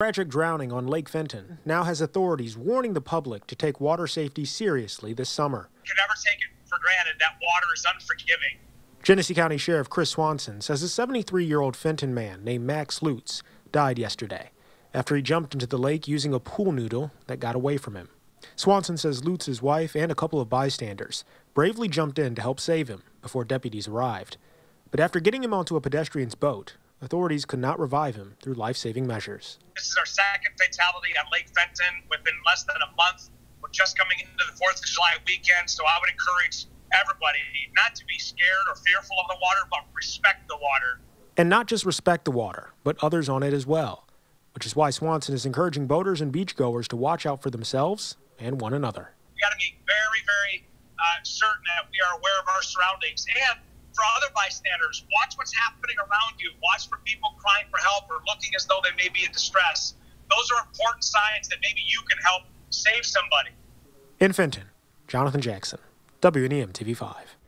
Tragic drowning on Lake Fenton now has authorities warning the public to take water safety seriously this summer. You can never take it for granted that water is unforgiving. Genesee County Sheriff Chris Swanson says a 73 year old Fenton man named Max Lutz died yesterday after he jumped into the lake using a pool noodle that got away from him. Swanson says Lutz's wife and a couple of bystanders bravely jumped in to help save him before deputies arrived. But after getting him onto a pedestrian's boat, authorities could not revive him through life saving measures. This is our second fatality at Lake Fenton within less than a month. We're just coming into the 4th of July weekend, so I would encourage everybody not to be scared or fearful of the water, but respect the water. And not just respect the water, but others on it as well, which is why Swanson is encouraging boaters and beachgoers to watch out for themselves and one another. We got to be very, very uh, certain that we are aware of our surroundings. And for other bystanders, watch what's happening around you. Watch for people crying for help or looking as though they may be in distress. Those are important signs that maybe you can help save somebody. In Fenton, Jonathan Jackson, WNEM TV 5.